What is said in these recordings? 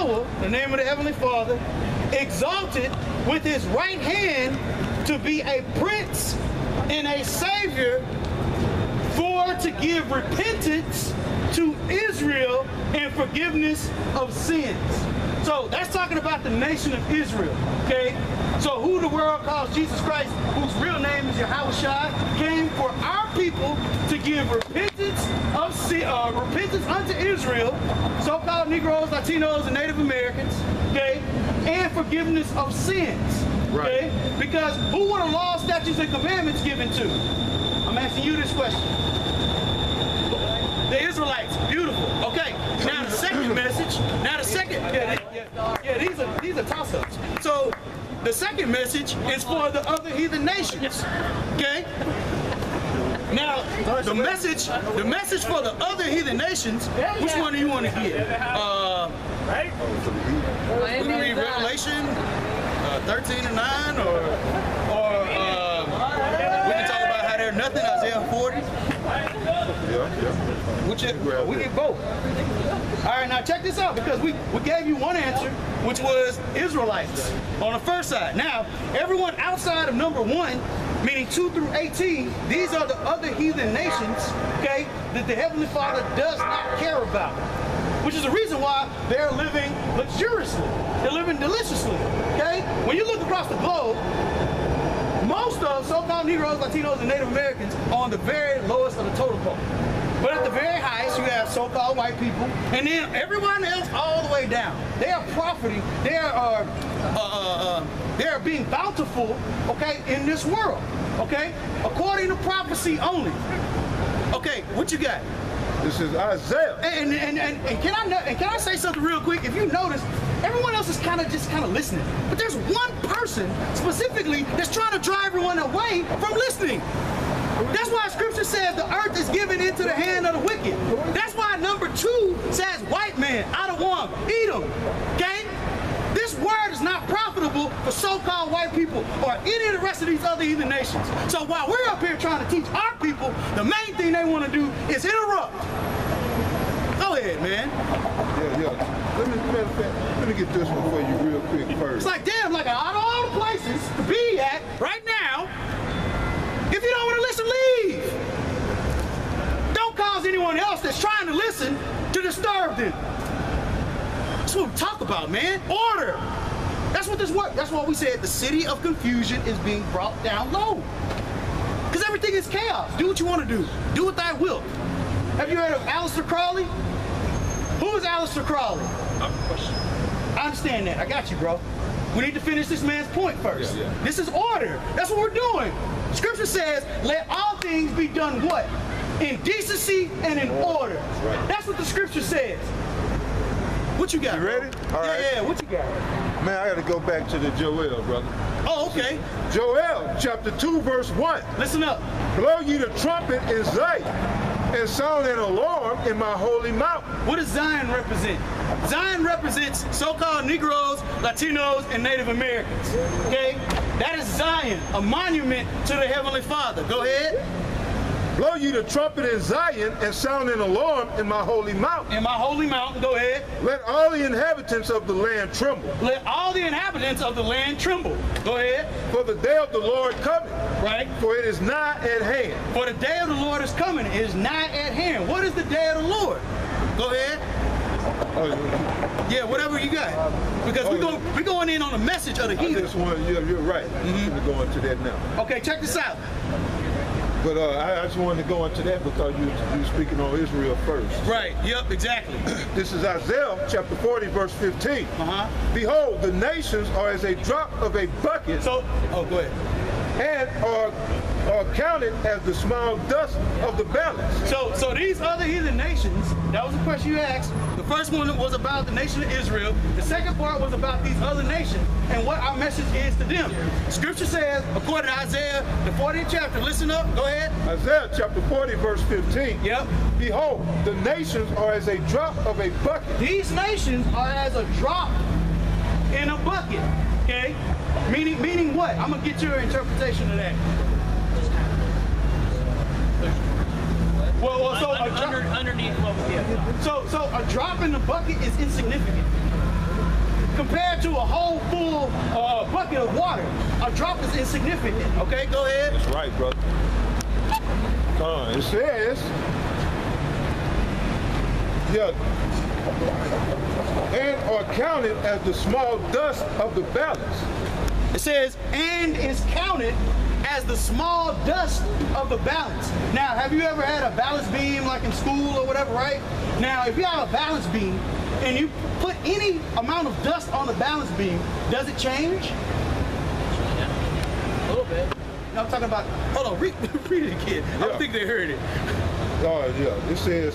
Yahawah, the name of the Heavenly Father, exalted with his right hand to be a prince and a savior for to give repentance to Israel and forgiveness of sins. So that's talking about the nation of Israel. Okay? So who the world calls Jesus Christ, whose real name is Yahweh came for our people to give repentance of sin, uh, repentance unto Israel, so-called Negroes, Latinos, and Native Americans, okay, and forgiveness of sins. Okay? Because who were the law, statutes, and commandments given to? I'm asking you this question. The Israelites, beautiful. Okay, now the second message. Now the second, yeah, yeah, yeah, these are these are toss-ups. So the second message is for the other heathen nations. Okay. Now the message, the message for the other heathen nations. Which one do you want to hear? Uh, we can read Revelation uh, 13 and 9, or or uh, we can talk about how they're nothing. Isaiah 40. Yeah, yeah. Which is, we get both. All right, now check this out because we, we gave you one answer, which was Israelites on the first side. Now, everyone outside of number one, meaning 2 through 18, these are the other heathen nations, okay, that the Heavenly Father does not care about. Which is the reason why they're living luxuriously. They're living deliciously, okay? When you look across the globe, most of so-called Negroes, Latinos, and Native Americans are on the very lowest of the totem pole. But at the very highest, you have so-called white people, and then everyone else all the way down. They are profiting. They are, uh, uh, uh, they are being bountiful, okay, in this world, okay, according to prophecy only. Okay, what you got? This is Isaiah. And, and, and, and can I and can I say something real quick? If you notice, everyone else is kind of just kind of listening, but there's one person specifically that's trying to drive everyone away from listening. That's why Scripture says the earth is given into the hand of the wicked. That's why number two says white man out of one, Edom. Okay? This word is not profitable for so-called white people or any of the rest of these other heathen nations. So while we're up here trying to teach our people, the main thing they want to do is interrupt. Go ahead, man. Yeah, yeah. Let me, matter of fact, let me get this one for you real quick first. It's like, damn, like out of all the places to be at right now, if you don't want to listen, leave. Don't anyone else that's trying to listen to disturb them. That's what we talk about, man. Order. That's what this work. That's why we said the city of confusion is being brought down low. Because everything is chaos. Do what you want to do. Do what thy will. Have you heard of Aleister Crowley? Who is Aleister Crowley? I understand that. I got you, bro. We need to finish this man's point first. Yeah, yeah. This is order. That's what we're doing. Scripture says, let all things be done what? In decency and in order. Right. That's what the scripture says. What you got? You bro? ready? All yeah, right. yeah. What you got? Man, I gotta go back to the Joel, brother. Oh, okay. Joel, chapter 2, verse 1. Listen up. Blow ye the trumpet in Zion, and sound an alarm in my holy mountain. What does Zion represent? Zion represents so-called Negroes, Latinos, and Native Americans. Okay? That is Zion, a monument to the Heavenly Father. Go ahead. Blow ye the trumpet in Zion, and sound an alarm in my holy mountain. In my holy mountain, go ahead. Let all the inhabitants of the land tremble, Let all the inhabitants of the land tremble. Go ahead. for the day of the Lord coming, Right? for it is not at hand. For the day of the Lord is coming. It is not at hand. What is the day of the Lord? Go ahead. Oh, Yeah, whatever you got. Because we oh, go we going in on the message of the I heathen. just want, yeah, you're right. Mm-hmm. I'm going to go into that now. Okay, check this out. But uh, I I just wanted to go into that because you you speaking on Israel first. Right. Yep. Exactly. This is Isaiah chapter 40, verse 15. Uh huh. Behold, the nations are as a drop of a bucket So, oh, go ahead. and are, are counted as the small dust of the balance. So, so these other heathen nations, that was the question you asked. The first one was about the nation of Israel. The second part was about these other nations and what our message is to them. Scripture says, according to Isaiah, the 40th chapter, listen up, go ahead. Isaiah chapter 40, verse 15. Yep. Behold, the nations are as a drop of a bucket. These nations are as a drop in a bucket. Okay? Meaning meaning what? I'm gonna get your interpretation of that. Well, well so, a Under, drop, under, underneath what we have. so so a drop in the bucket is insignificant. compared to a whole full uh, bucket of water, a drop is insignificant. Okay, go ahead. That's right, brother. Uh, it says, yeah, and are counted as the small dust of the balance. It says, and is counted as the small dust of the balance. Now, have you ever had a balance beam like in school or whatever, right? Now, if you have a balance beam and you put any amount of dust on the balance beam, does it change? A little bit. No, I'm talking about, hold on, read, read it again. I don't think they heard it. Oh, yeah, it says,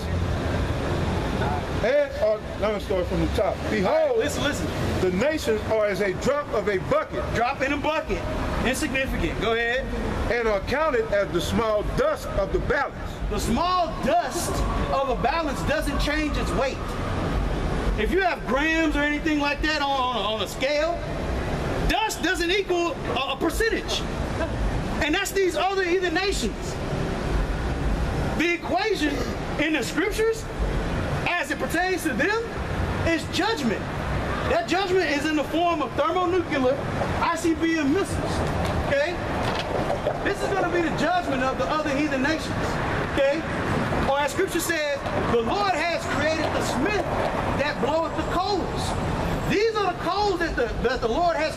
and are, let me start from the top. Behold, Listen, listen. the nations are as a drop of a bucket Drop in a bucket. Insignificant. Go ahead. and are counted as the small dust of the balance. The small dust of a balance doesn't change its weight. If you have grams or anything like that on, on, on a scale, dust doesn't equal a, a percentage. And that's these other heathen nations. The equation in the scriptures, as it pertains to them, is judgment. Judgment is in the form of thermonuclear ICBM missiles. Okay? This is going to be the judgment of the other heathen nations. Okay? Or as scripture says, the Lord has created the smith that bloweth the coals. These are the coals that the, that the Lord has.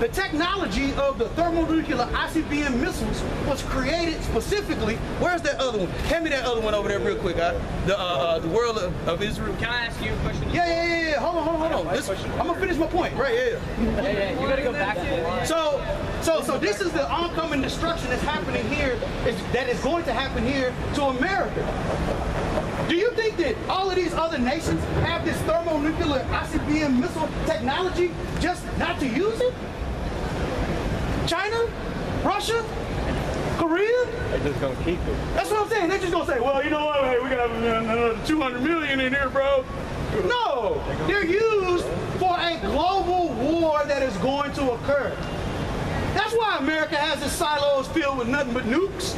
The technology of the thermonuclear ICBM missiles was created specifically. Where's that other one? Hand me that other one over there real quick. The uh, uh, the world of, of Israel. Can I ask you a question? Yeah, yeah, yeah, yeah. Hold on, hold on, hold on. This, I'm gonna finish my point. Right, yeah, yeah. Yeah, yeah. You gotta go back to the line. So, so, so this is the oncoming destruction that's happening here. Is that is going to happen here to America? Do you think that all of these other nations have this thermonuclear ICBM missile technology just not to use it? China, Russia, Korea. They're just gonna keep it. That's what I'm saying. They're just gonna say, well, you know what? Hey, we got uh, another 200 million in here, bro. No, they're used for a global war that is going to occur. That's why America has its silos filled with nothing but nukes.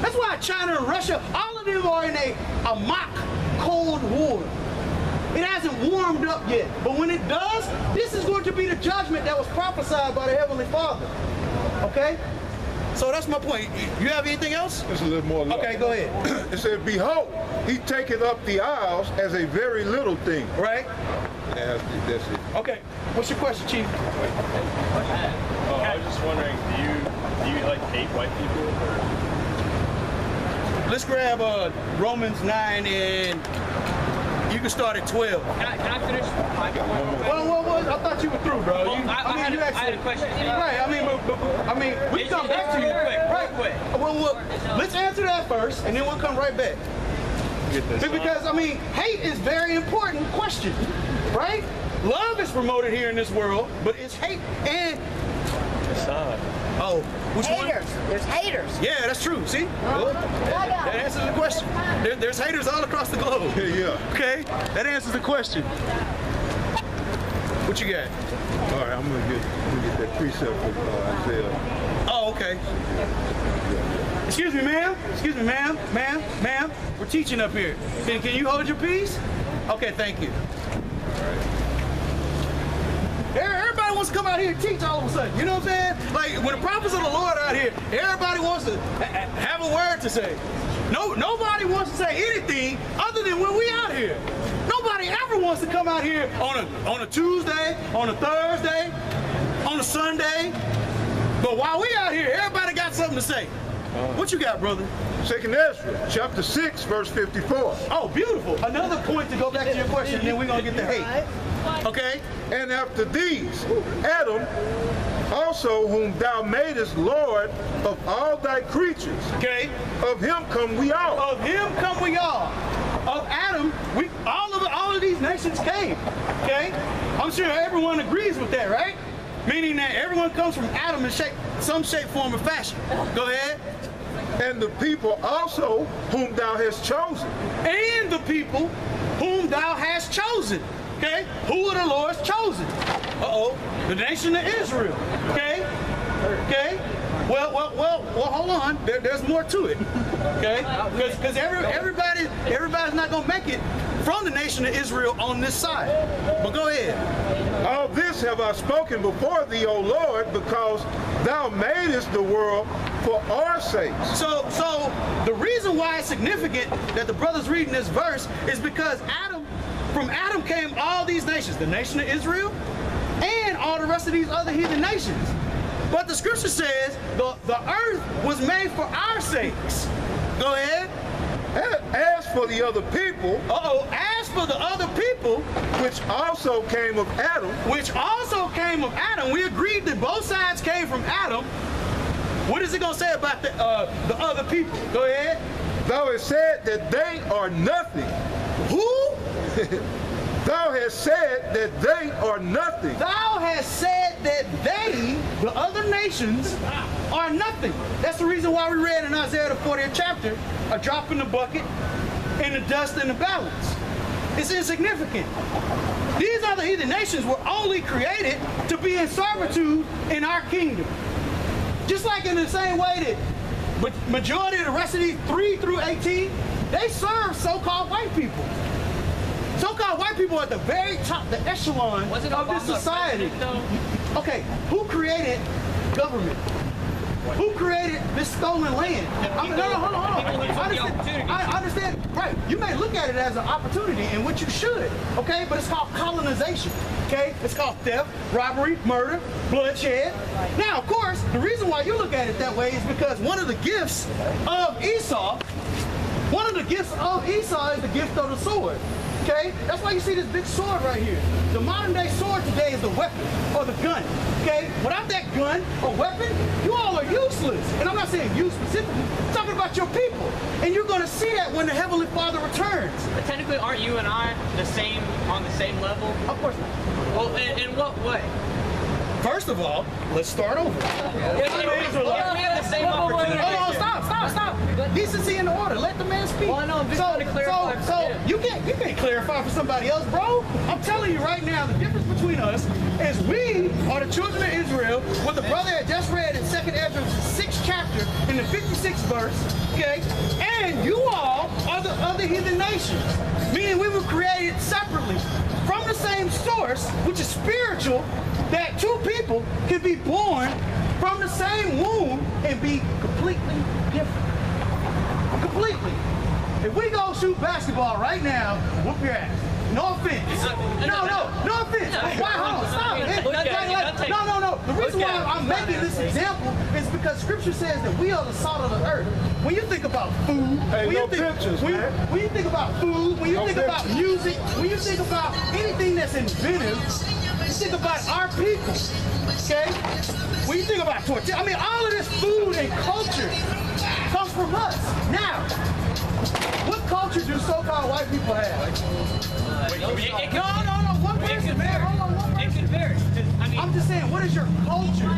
That's why China and Russia, all of them are in a, a mock Cold War. It hasn't warmed up yet. But when it does, this is going to be the judgment that was prophesied by the Heavenly Father. Okay? So that's my point. You have anything else? Just a little more. love. Okay, go ahead. It said, Behold, he taketh up the isles as a very little thing. Right? That's, that's it. Okay. What's your question, Chief? Oh, I was just wondering, do you do you like hate white people? Or? Let's grab uh, Romans 9 and you can start at 12. Can I, can I finish? Well, well, well, I thought you were through, bro. Well, You- I- I had you a- I had a question. Right, I mean, but, but, I mean, we It's- come back to you. real quick, Right, quick. Well, well, let's answer that first, and then we'll come right back. Get this. Because, I mean, hate is very important question, right? Love is promoted here in this world, but it's hate and, Assad. Oh, which one? Haters. There's haters. Yeah, that's true. See? Well, that, that answers the question. There, there's haters all across the globe. Yeah, yeah. Okay, that answers the question. What you got? All right, I'm gonna get, I'm gonna get that precept from uh, Isaiah. Oh, okay. Excuse me, ma'am. Excuse me, ma'am. Ma'am, ma'am. We're teaching up here. Can, can you hold your peace? Okay, thank you. Everybody wants to come out here and teach all of a sudden. You know what I'm saying? Like when the prophets of the Lord out here, everybody wants to ha- ha- have a word to say. No, nobody wants to say anything other than when we out here. Nobody ever wants to come out here on a on a Tuesday, on a Thursday, on a Sunday. But while we out here, everybody got something to say. What you got, brother? Second Ezra, chapter 6, verse 54. Oh, beautiful. Another point to go back to your question, and then we're gonna get the hate. Okay? And after these, Adam, also whom thou madest Lord of all thy creatures, Okay. of him come we all. Of him come we all. Of Adam, we all of all of these nations came. Okay? I'm sure everyone agrees with that, right? Meaning that everyone comes from Adam in shape, some shape, form, or fashion. Go ahead. And the people also whom thou hast chosen. And the people whom thou hast chosen. Okay? Who are the Lord's chosen? Uh-oh. The nation of Israel. Okay? Okay? Well, well, well, well, hold on. There, there's more to it. Okay? Because every, everybody, everybody's not gonna make it from the nation of Israel on this side. But go ahead. All this have I spoken before thee, O Lord, because thou madest the world for our sakes. So, so the reason why it's significant that the brothers reading this verse is because Adam, from Adam came all these nations, the nation of Israel, and all the rest of these other heathen nations. But the scripture says the, the earth was made for our sakes. Go ahead. As for the other people, Uh-oh. As for the other people, which also came of Adam, which also came of Adam, we agreed that both sides came from Adam. What is it gonna say about the uh, the other people? Go ahead. thou hast said that they are nothing. Who? Thou hast said that they are nothing. Thou hast said that they, the other nations, are nothing. That's the reason why we read in Isaiah the 40th chapter, a drop in the bucket and the dust in the balance. It's insignificant. These other heathen nations were only created to be in servitude in our kingdom. Just like in the same way that ma- majority of the rest of these 3 through 18, they serve so-called white people. So-called white people are at the very top, the echelon of this society. Okay, who created government? Who created this stolen land? I mean, no, no, hold on, hold on. people who took the I understand. I understand. Right. You may look at it as an opportunity, and which you should. Okay, but it's called colonization. Okay, it's called theft, robbery, murder, bloodshed. Now, of course, the reason why you look at it that way is because one of the gifts of Esau one of the gifts of Esau is the gift of the sword. Okay? That's why you see this big sword right here. The modern day sword today is the weapon or the gun. Okay? Without that gun or weapon, you all are useless. And I'm not saying you specifically, I'm talking about your people. And you're going to see that when the Heavenly Father returns. But technically, aren't you and I the same on the same level? Of course not. Well, in, in what way? First of all, let's start over. If we have the same opportunity. Hold on, stop, stop, stop. Decency and order. Let the man speak. Well, I know, I'm just so, trying to clarify So, so you can't you can't clarify for somebody else, bro. I'm telling you right now, the difference between us is we are the children of Israel. What the brother had just read in Second Ezra, sixth chapter, in the 56th verse. Okay, and you all are the other heathen nations, meaning we were created separately from the same source, which is spiritual. That two people can be born from the same womb and be completely different. Completely. If we go shoot basketball right now, whoop your ass. No offense. No, no, no offense. Why? Hold on, stop. it. Look. No, no, no. The reason why. I'm making this example is because Scripture says that we are the salt of the earth. When you think about food, Hey, when, no you think, pictures, when, man. when you think about food, when you No think about music, when you think about anything that's inventive, you think about our people. Okay? When you think about tortilla, I mean, all of this food and culture comes from us. Now, what culture do so-called white people have? It, it, No, no, no. One it person, could man. Hold on, one It person. could vary. 'Cause, I mean, I'm just saying, what is your culture?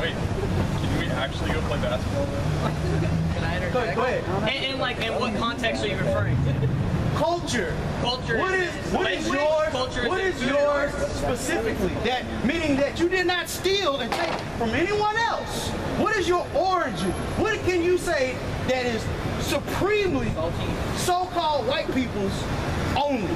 Wait, can we actually go play basketball then? can I Go interject? ahead. Go ahead. And, and like, in what context are you referring to? Culture. Culture. What is what is yours? Culture What is is yours specifically? That meaning that you did not steal and take from anyone else. What is your origin? What can you say that is supremely so-called white people's only?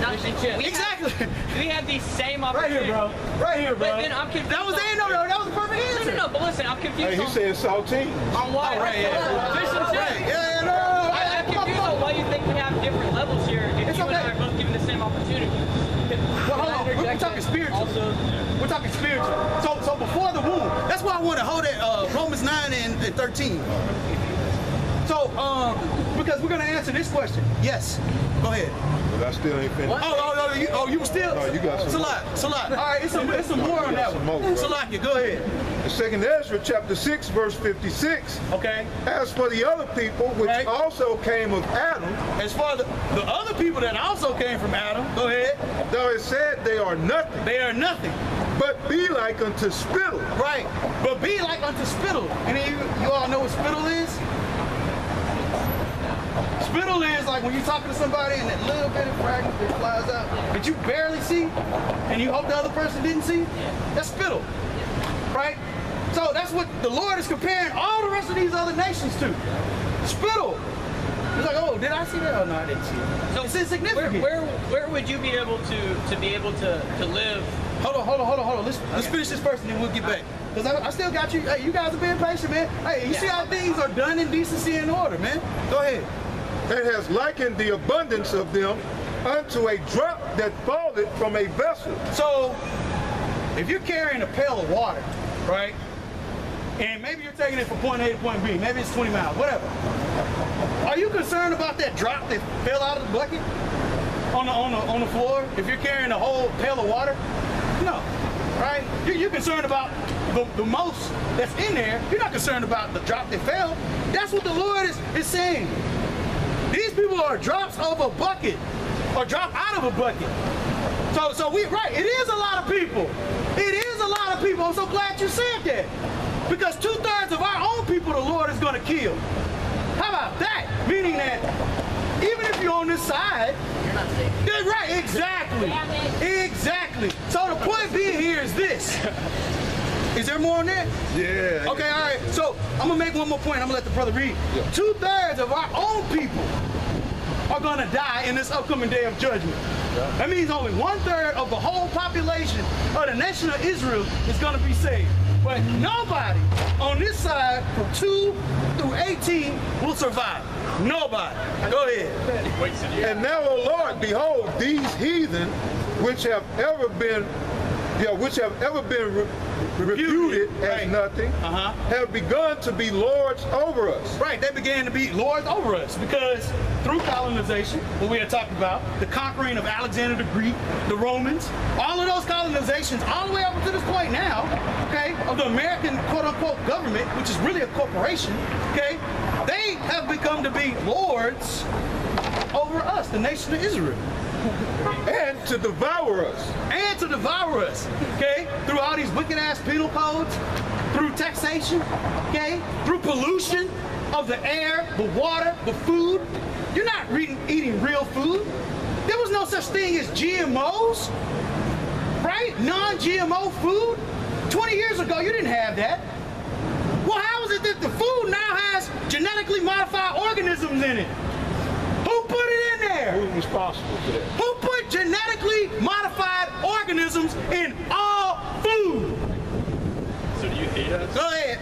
Not legit. We Exactly. Have, we have these same opportunity. Right here, bro. Right here, bro. But then I'm confused. That was on- it. No, no, that was the perfect No, answer. no, no. no. But listen, I'm Hey, confused he on, said saltine. on why. Oh, right, yeah. Fish and Right. chips. Yeah, yeah, no, think we have different levels here if It's you and I okay. are both given the same opportunity. Well, hold on. We're, we're talking spiritual. We're talking spiritual. So, so before the womb. That's why I want to hold it. Uh, Romans nine and, and thirteen. So, um, because we're gonna answer this question. Yes. Go ahead. But I still ain't finished. Oh, oh, oh, you, oh, you were still. No, you got some Salat, Salat. All right, it's some, it's some more on that some one. more, bro. Salakia, go ahead. Second Ezra chapter 6, verse 56. Okay. As for the other people, which Right. also came of Adam, As far as the, the other people that also came from Adam, go ahead. Though it said they are nothing, They are nothing. but be like unto spittle. Right. But be like unto spittle. And you, you all know what spittle is? Spittle is like when you're talking to somebody and that little bit of fragment that flies out that you barely see and you hope the other person didn't see. That's spittle. Right? So that's what the Lord is comparing all the rest of these other nations to. Spittle. It's like, oh, did I see that? Oh, no, I didn't see it. So it's where, insignificant. where where would you be able to to be able to to live? Hold on, hold on, hold on, hold on. Let's, let's finish this first and then we'll get back. Because I, I still got you. Hey, you guys are being patient, man. Hey, you see how things are done in decency and order, man. Go ahead. and has likened the abundance of them unto a drop that falleth from a vessel. So, if you're carrying a pail of water, right, and maybe you're taking it from point A to point B, maybe it's 20 miles, whatever. Are you concerned about that drop that fell out of the bucket on the on the on the floor? If you're carrying a whole pail of water, no, right? You're, you're concerned about the, the most that's in there. You're not concerned about the drop that fell. That's what the Lord is, is saying. These people are drops of a bucket, or drop out of a bucket. So, so we right. It is a lot of people. It is a lot of people. I'm so glad you said that, because two thirds of our own people, the Lord is going to kill. How about that? Meaning that even if you're on this side, You're not safe. yeah, right? Exactly. Exactly. So the point being here is this. Is there more on that? Yeah. Okay, all right. So I'm gonna make one more point. I'm gonna let the brother read. Two thirds of our own people are gonna die in this upcoming day of judgment. That means only one third of the whole population of the nation of Israel is gonna be saved. But nobody on this side from 2 through 18 will survive. Nobody. Go ahead. And now, O Lord, behold, these heathen which have ever been, yeah, which have ever been re- reputed as nothing, Uh-huh. have begun to be lords over us. Right, they began to be lords over us because through colonization, what we had talked about, the conquering of Alexander the Greek, the Romans, all of those colonizations, all the way up to this point now, okay, of the American quote unquote government, which is really a corporation, okay, they have become to be lords over us, the nation of Israel and to devour us. and to devour us, okay? Through all these wicked ass penal codes, through taxation, okay? Through pollution of the air, the water, the food. You're not eating real food. There was no such thing as GMOs, right? Non GMO food. 20 years ago, you didn't have that. Well, how is it that the food now has genetically modified organisms in it? Who put it in there? Who's responsible for that? Who put genetically modified organisms in all food? so do you hate us? Go ahead.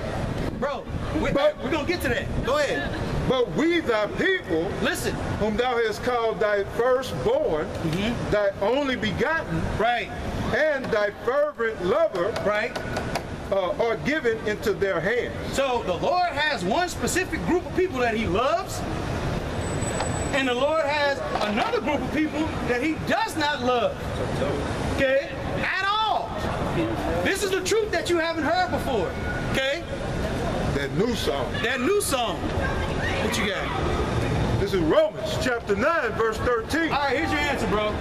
Bro, we, But- we're going to get to that. Go ahead. But we, thy people, Listen. whom thou hast called thy firstborn, thy only begotten, Right, and thy fervent lover, right. uh, are given into their hands. So the Lord has one specific group of people that he loves, and the Lord has another group of people that he does not love. Okay? At all. This is the truth that you haven't heard before. Okay? That new song. That new song. What you got? This is Romans chapter 9, verse 13. All right, here's your answer, bro.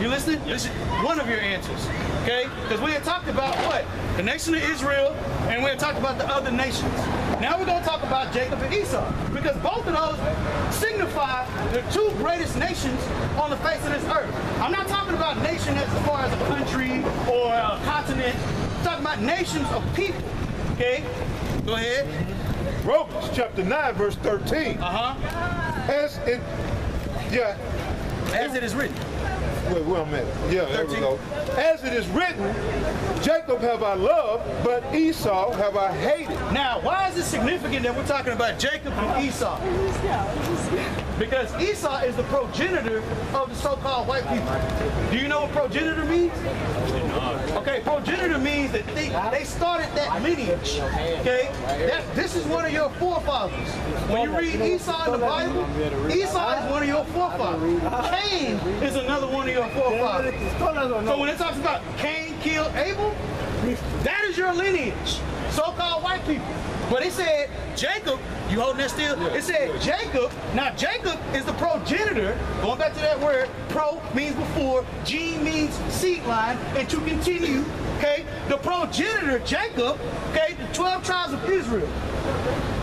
You listening? This is one of your answers, okay? Because we had talked about what? The nation of Israel, and we had talked about the other nations. Now we're going to talk about Jacob and Esau, because both of those signify the two greatest nations on the face of this earth. I'm not talking about nation as far as a country or a continent. I'm talking about nations of people, okay? Go ahead. Romans chapter 9, verse 13. Uh-huh. As it, yeah, As it is written. Wait, where I'm at. Yeah, there we go. As it is written, Jacob have I loved, but Esau have I hated. Now, why is it significant that we're talking about Jacob and Esau? Because Esau is the progenitor of the so-called white people. Do you know what progenitor means? Okay, progenitor means that they, they started that lineage. Okay, that this is one of your forefathers. When you read Esau in the Bible, Esau is one of your forefathers. Cain is another one of your forefathers. So when it talks about Cain killed Abel, that is your lineage, so-called white people. But it said Jacob, you holding that still? It said Jacob. Now Jacob is the progenitor. Going back to that word, pro means before, gene means seed line, and to continue. Okay, the progenitor Jacob. Okay, the 12 tribes of Israel.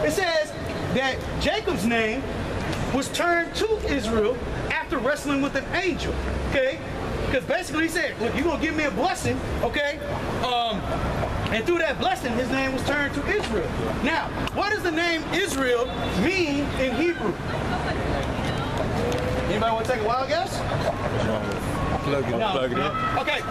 It says that Jacob's name was turned to Israel after wrestling with an angel. Okay? Because basically he said, look, you're going to give me a blessing, okay? Um, and through that blessing, his name was turned to Israel. Now, what does the name Israel mean in Hebrew? Anybody want to take a wild guess? Plug it, No, plug it in. Okay.